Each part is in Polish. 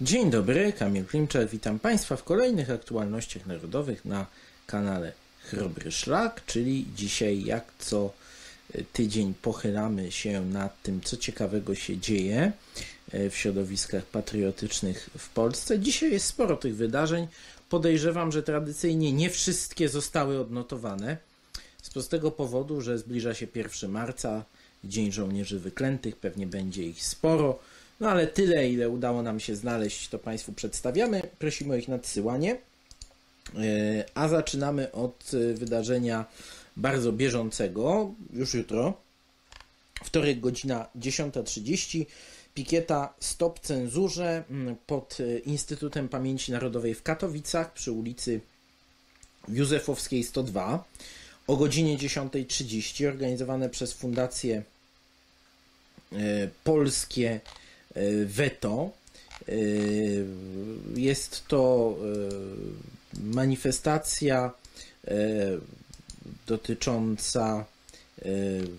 Dzień dobry, Kamil Klimczak. Witam Państwa w kolejnych aktualnościach narodowych na kanale Chrobry Szlak, czyli dzisiaj jak co tydzień pochylamy się nad tym, co ciekawego się dzieje e, w środowiskach patriotycznych w Polsce. Dzisiaj jest sporo tych wydarzeń. Podejrzewam, że tradycyjnie nie wszystkie zostały odnotowane. Z prostego powodu, że zbliża się 1 marca, Dzień Żołnierzy Wyklętych, pewnie będzie ich sporo. No ale tyle, ile udało nam się znaleźć, to Państwu przedstawiamy. Prosimy o ich nadsyłanie. E, a zaczynamy od e, wydarzenia bardzo bieżącego, już jutro. Wtorek, godzina 10.30. Pikieta Stop Cenzurze mm, pod e, Instytutem Pamięci Narodowej w Katowicach przy ulicy Józefowskiej 102 o godzinie 10.30 organizowane przez Fundację Polskie Veto. Jest to manifestacja dotycząca e,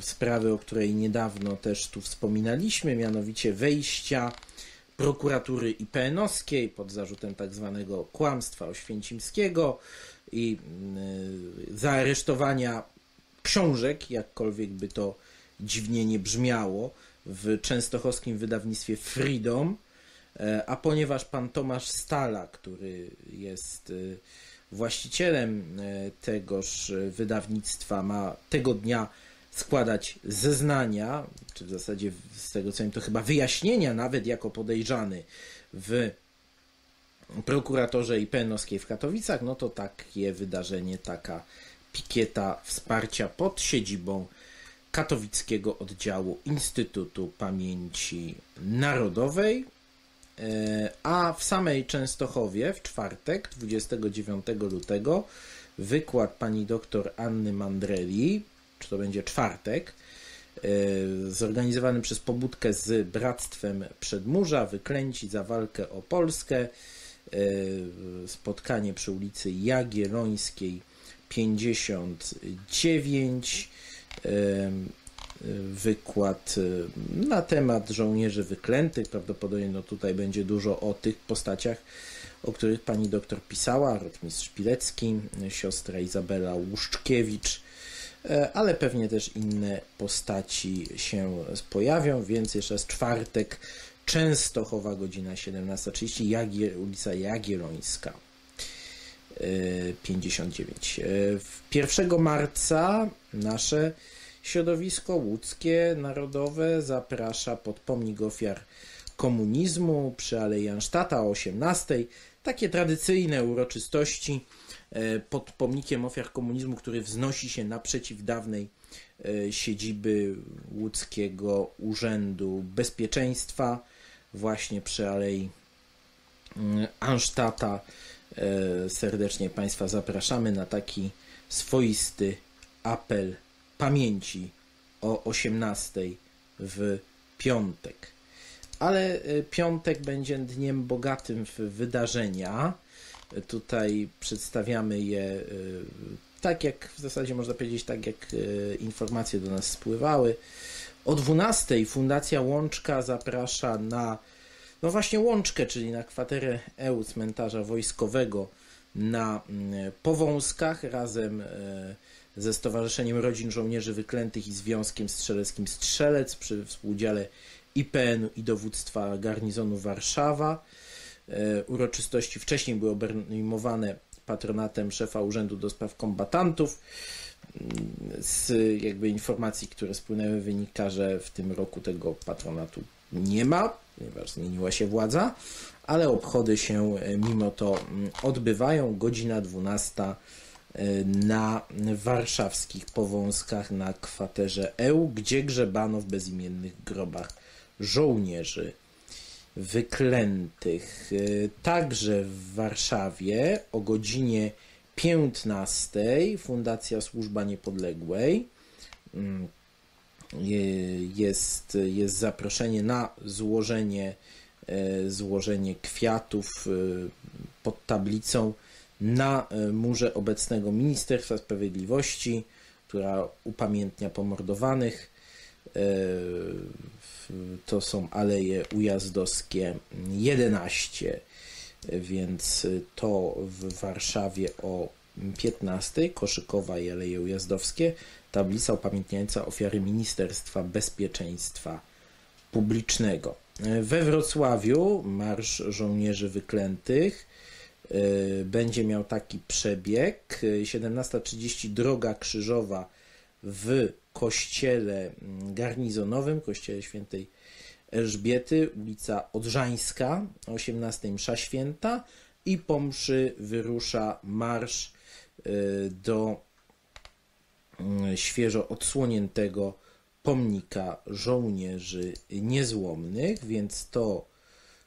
sprawy, o której niedawno też tu wspominaliśmy, mianowicie wejścia prokuratury IPN-owskiej pod zarzutem tak zwanego kłamstwa oświęcimskiego i e, zaaresztowania książek, jakkolwiek by to dziwnie nie brzmiało, w częstochowskim wydawnictwie Freedom, e, a ponieważ pan Tomasz Stala, który jest właścicielem e, tegoż wydawnictwa ma tego dnia składać zeznania, czy w zasadzie z tego co wiem, to chyba wyjaśnienia nawet jako podejrzany w prokuratorze IPN-owskiej w Katowicach, no to takie wydarzenie, taka pikieta wsparcia pod siedzibą katowickiego oddziału Instytutu Pamięci Narodowej. E, a w samej Częstochowie w czwartek, 29 lutego, wykład pani doktor Anny Mandreli, czy to będzie czwartek, e, zorganizowany przez pobudkę z Bractwem Przedmurza, wyklęci za walkę o Polskę, spotkanie przy ulicy Jagiellońskiej 59, wykład y, na temat żołnierzy wyklętych. Prawdopodobnie no tutaj będzie dużo o tych postaciach, o których pani doktor pisała, rotmistrz Pilecki, siostra Izabela Łuszczkiewicz, e, ale pewnie też inne postaci się pojawią, więc jeszcze raz czwartek, Częstochowa, godzina 17.30, Jagier, ulica Jagiellońska. 59. E, 1 e, marca nasze Środowisko łódzkie narodowe zaprasza pod pomnik ofiar komunizmu przy Alei Jansztata o 18. Takie tradycyjne uroczystości e, pod pomnikiem ofiar komunizmu, który wznosi się naprzeciw dawnej e, siedziby łódzkiego Urzędu Bezpieczeństwa właśnie przy Alei mm, Ansztata. E, serdecznie Państwa zapraszamy na taki swoisty apel pamięci o 18 w piątek. Ale e, piątek będzie dniem bogatym w wydarzenia. Tutaj przedstawiamy je e, tak, jak w zasadzie można powiedzieć, tak jak informacje do nas spływały. O 12 Fundacja Łączka zaprasza na, no właśnie Łączkę, czyli na kwaterę EU cmentarza wojskowego na mm, Powązkach razem ze Stowarzyszeniem Rodzin Żołnierzy Wyklętych i Związkiem Strzeleckim Strzelec przy współudziale IPN-u i dowództwa garnizonu Warszawa. E, uroczystości wcześniej były obejmowane patronatem szefa Urzędu do Kombatantów. Z jakby informacji, które spłynęły, wynika, że w tym roku tego patronatu nie ma, ponieważ zmieniła się władza, ale obchody się e, mimo to mm, odbywają. Godzina 12 na warszawskich powązkach na kwaterze EU, gdzie grzebano w bezimiennych grobach żołnierzy wyklętych. Także w Warszawie o godzinie 15 Fundacja Służba Niepodległej. Mm, jest, jest zaproszenie na złożenie, e, złożenie kwiatów e, pod tablicą na e, murze obecnego Ministerstwa Sprawiedliwości, która upamiętnia pomordowanych. To są Aleje Ujazdowskie 11, więc to w Warszawie o 15, Koszykowa i Aleje Ujazdowskie, tablica upamiętniająca ofiary Ministerstwa Bezpieczeństwa Publicznego. We Wrocławiu Marsz Żołnierzy Wyklętych będzie miał taki przebieg. 17.30 Droga Krzyżowa w kościele garnizonowym, kościele świętej Elżbiety, ulica Odrzańska, 18 msza święta i po mszy wyrusza marsz y, do y, świeżo odsłoniętego pomnika żołnierzy niezłomnych, więc to,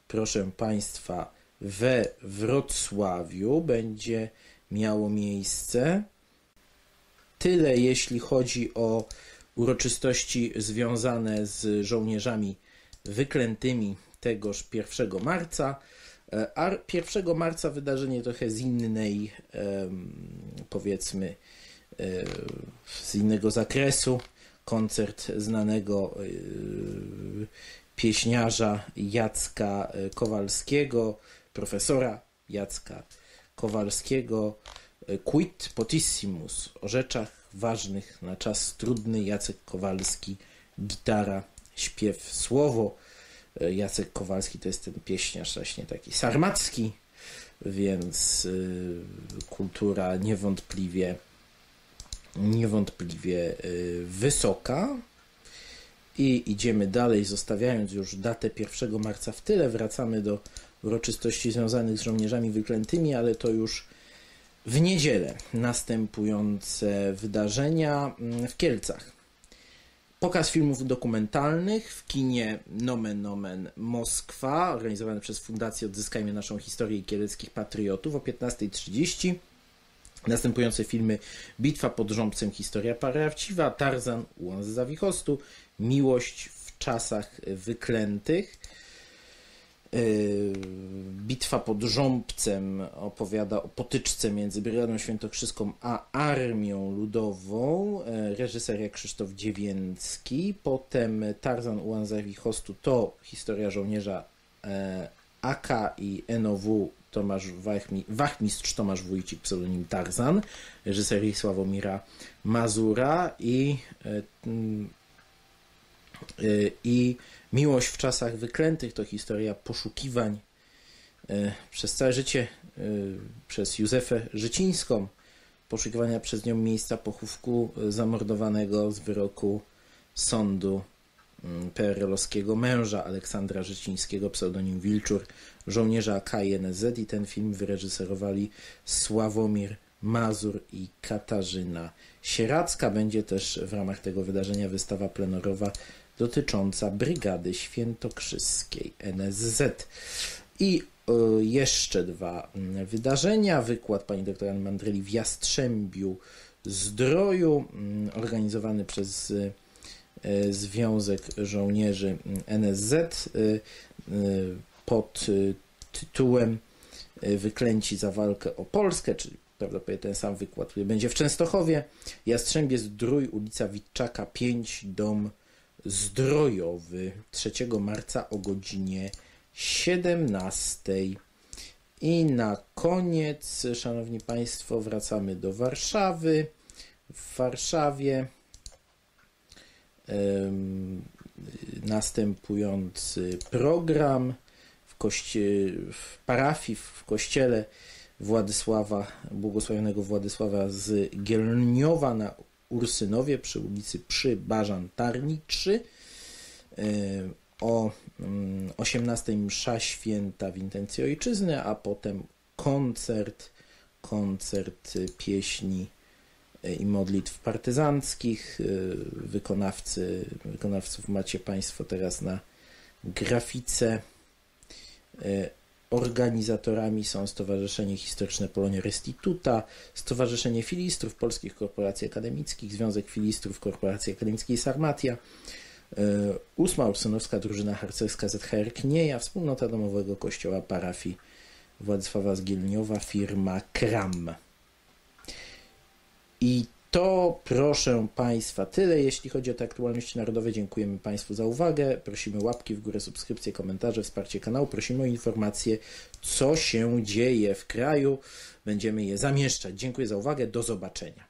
proszę Państwa, we Wrocławiu będzie miało miejsce. Tyle jeśli chodzi o uroczystości związane z żołnierzami wyklętymi tegoż 1 marca. E, a 1 marca wydarzenie trochę z innej, powiedzmy, e, z innego zakresu. Koncert znanego e, pieśniarza Jacka Kowalskiego, profesora Jacka Kowalskiego, Quid Potissimus, o rzeczach ważnych na czas trudny, Jacek Kowalski, gitara, śpiew, słowo. Jacek Kowalski to jest ten pieśniarz właśnie taki sarmacki, więc y, kultura niewątpliwie niewątpliwie y, wysoka. I idziemy dalej, zostawiając już datę 1 marca w tyle, wracamy do uroczystości związanych z żołnierzami wyklętymi, ale to już w niedzielę następujące wydarzenia mm, w Kielcach. Pokaz filmów dokumentalnych w kinie Nomen Nomen Moskwa, organizowany przez Fundację Odzyskajmy Naszą Historię Kieleckich Patriotów o 15.30. Następujące filmy Bitwa pod Rząbcem, Historia Prawdziwa, Tarzan, Ułan z Zawichostu, Miłość w czasach wyklętych, bitwa pod Rząbcem opowiada o potyczce między Brygadą Świętokrzyską a Armią Ludową. Yy, reżyseria Krzysztof Dziewięcki. Potem Tarzan Ułan Zawichostu to historia żołnierza yy, AK i NOW Tomasz Wachmistrz Tomasz Wójcik, pseudonim Tarzan. Reżyserii Sławomira Mazura i i Miłość w czasach wyklętych to historia poszukiwań e, przez całe życie e, przez Józefę Życińską, poszukiwania przez nią miejsca pochówku zamordowanego z wyroku sądu mm, PRL-owskiego męża Aleksandra Życińskiego, pseudonim Wilczur, żołnierza KNZ i ten film wyreżyserowali Sławomir Mazur i Katarzyna Sieracka. Będzie też w ramach tego wydarzenia wystawa plenorowa dotycząca Brygady Świętokrzyskiej NSZ. I e, jeszcze dwa mm, wydarzenia. Wykład pani doktor Anny Mandryli w Jastrzębiu Zdroju, mm, organizowany przez e, Związek Żołnierzy mm, NSZ e, pod tytułem Wyklęci za walkę o Polskę, czyli prawdopodobnie ten sam wykład, który będzie w Częstochowie. Jastrzębie Zdrój, ulica Witczaka 5, dom zdrojowy 3 marca o godzinie 17. I na koniec, Szanowni Państwo, wracamy do Warszawy. W Warszawie um, następujący program w, w parafii, w kościele Władysława, błogosławionego Władysława z Gielniowa na Ursynowie przy ulicy Przy Bażan Tarniczy. E, o 18 mm, msza święta w intencji ojczyzny, a potem koncert, koncert pieśni e, i modlitw partyzanckich. E, wykonawcy, wykonawców macie Państwo teraz na grafice. Organizatorami są Stowarzyszenie Historyczne Polonia Restituta, Stowarzyszenie Filistrów Polskich Korporacji Akademickich, Związek Filistrów Korporacji Akademickiej Sarmatia, e, Ósma Ursynowska Drużyna Harcerska ZHR Knieja, Wspólnota Domowego Kościoła Parafii Władysława Zgielniowa, firma KRAM. I To proszę Państwa tyle, jeśli chodzi o te aktualności narodowe. Dziękujemy Państwu za uwagę. Prosimy łapki w górę, subskrypcje, komentarze, wsparcie kanału. Prosimy o informacje, co się dzieje w kraju. Będziemy je zamieszczać. Dziękuję za uwagę. Do zobaczenia.